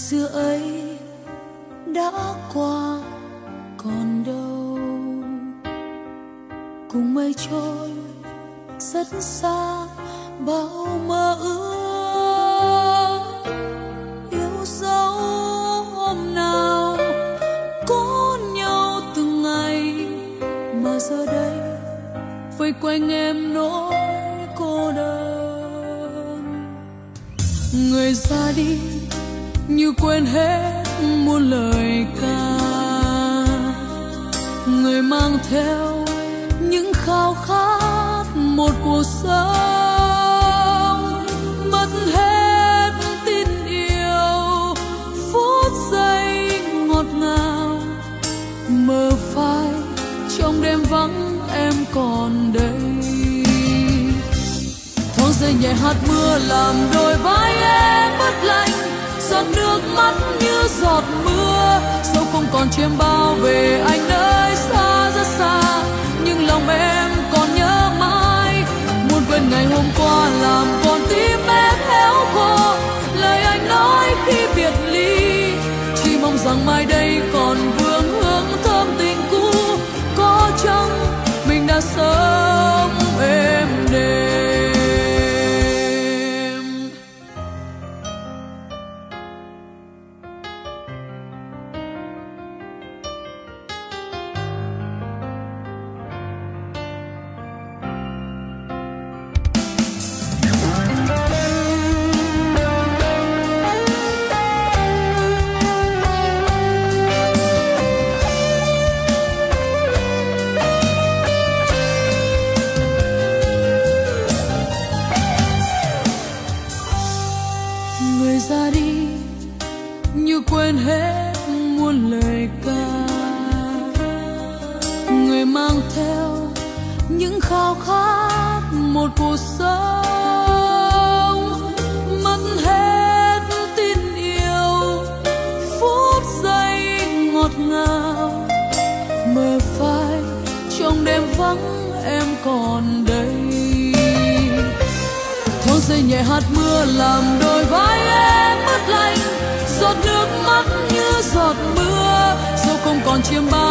xưa ấy đã qua còn đâu. Cùng mây trôi rất xa bao quên hết muôn lời ca. Người mang theo những khao khát một cuộc sống. Mất hết tin yêu, phút giây ngọt ngào. Mơ phai trong đêm vắng em còn đây. Thoáng giây nhẹ hạt mưa làm đôi vai em bất lạnh giọt nước mắt như giọt mưa. Dẫu không còn chiêm bao về anh nơi xa rất xa, nhưng lòng em còn nhớ mãi. Muốn quên ngày hôm qua làm con tim em héo khô. Lời anh nói khi biệt theo những khao khát một cuộc sống. Mất hết tin yêu, phút giây ngọt ngào. Mờ phai trong đêm vắng em còn đây. Thoáng giây nhẹ hạt mưa làm đôi vai em mất lạnh giọt nước mắt như giọt mưa dẫu không còn chiêm bao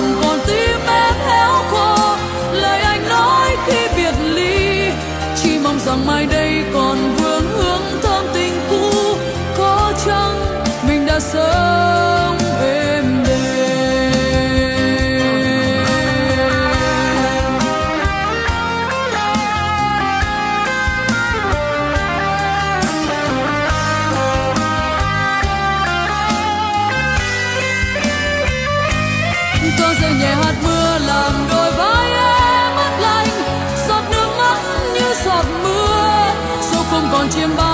lòng còn tim em héo khô. Lời anh nói khi biệt ly, chỉ mong rằng mai watching by.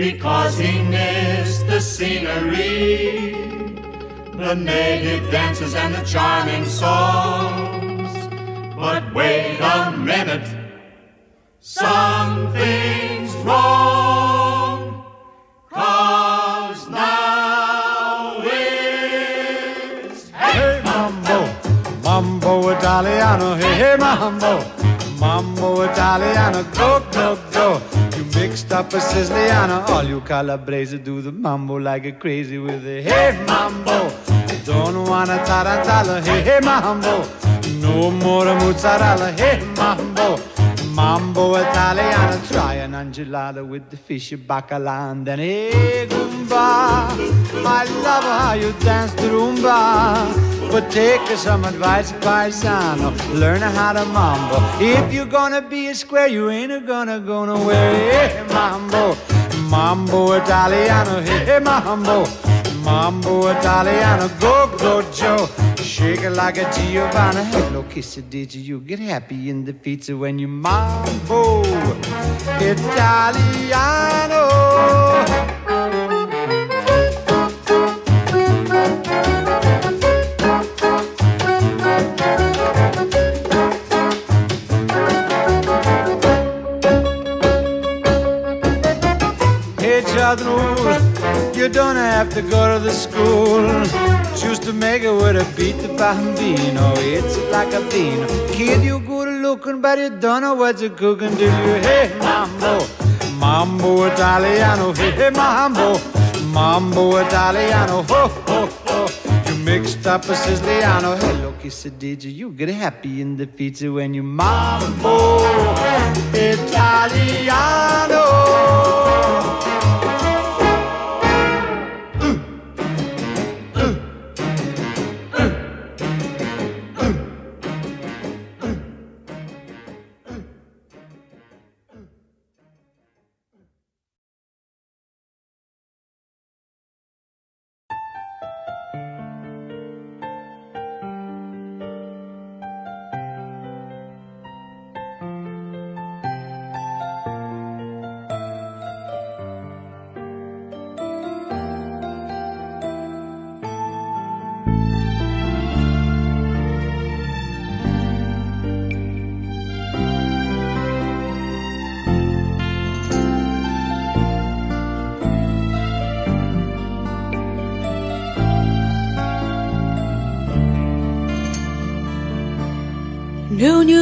Because he missed the scenery, the native dances and the charming songs. But wait a minute, something's wrong. Cause now it's Hey mambo, mambo Italiano, hey hey mambo, mambo Italiano, go go go. Mixed up a Siciliano, all you Calabrese do the mambo like a crazy with a hey mambo. Don't wanna tarantella, hey hey mambo. No more mozzarella, hey mambo. Mambo Italiano, try an angelada with the fishy bacala and then hey, Goomba. I love how you dance the rumba. But take some advice, paisano. Learn how to mambo. If you're gonna be a square, you ain't gonna go nowhere. Hey, mambo, mambo Italiano, hey, mambo. Mambo Italiano, go, go, Joe. Shake it like a Giovanna. Hello, did you? Get happy in the pizza when you mambo Italiano. Hey, you don't have to go to the school. Choose to make it with a beat bambino. It's like a bean. Kid, you good looking, but you don't know what you're cooking, do you? Hey, mambo, mambo Italiano. Hey, hey, mambo, mambo Italiano. Ho, ho, ho. You mixed up a Siciliano. Hello, quesadilla. You get happy in the pizza when you mambo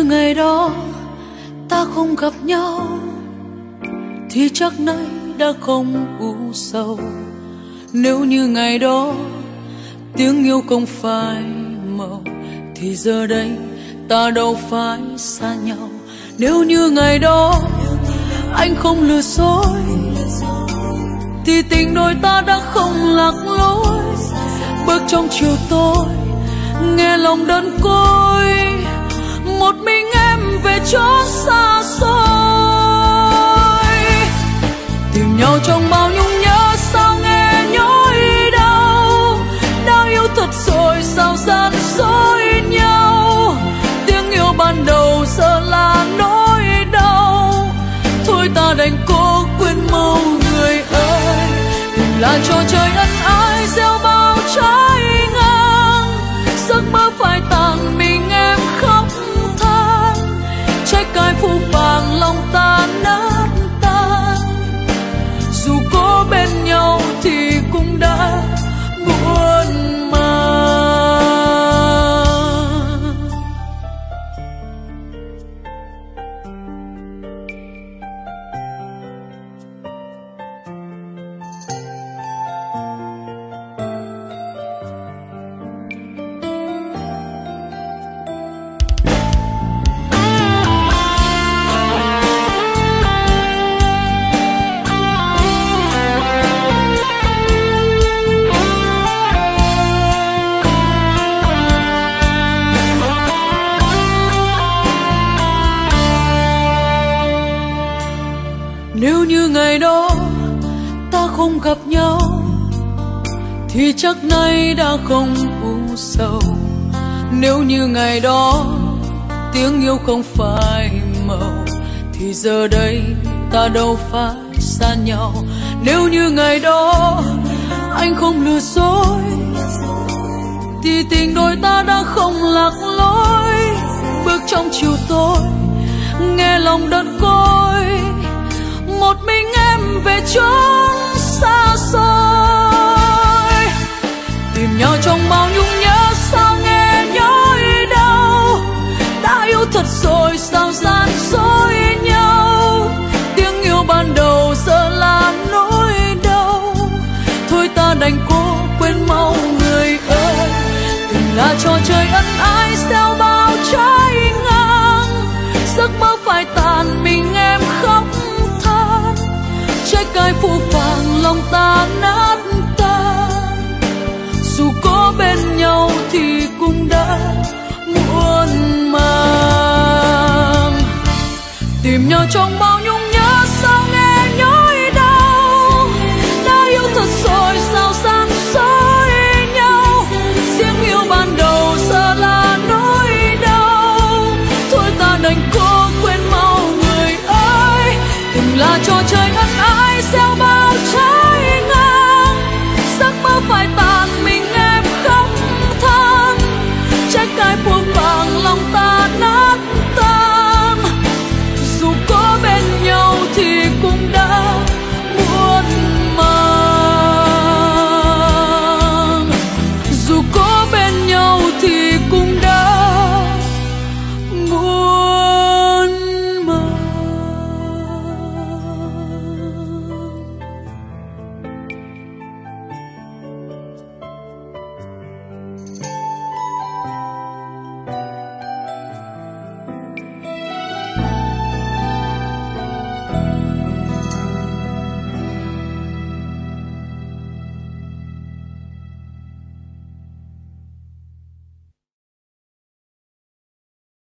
ngày đó ta không gặp nhau, thì chắc nay đã không u sầu. Nếu như ngày đó tiếng yêu không phai màu, thì giờ đây ta đâu phải xa nhau. Nếu như ngày đó anh không lừa dối, thì tình đôi ta đã không lạc lối. Bước trong chiều tối, nghe lòng đơn côi một mình em về chốn xa xôi. Tìm nhau trong bao không gặp nhau, thì chắc nay đã không u sầu. Nếu như ngày đó tiếng yêu không phải màu, thì giờ đây ta đâu phải xa nhau. Nếu như ngày đó anh không lừa dối, thì tình đôi ta đã không lạc lối. Bước trong chiều tối, nghe lòng đơn côi, một mình em về chốn. Cái phũ phàng lòng ta nát tan. Dù có bên nhau thì cũng đã muôn màng. Tìm nhau trong bao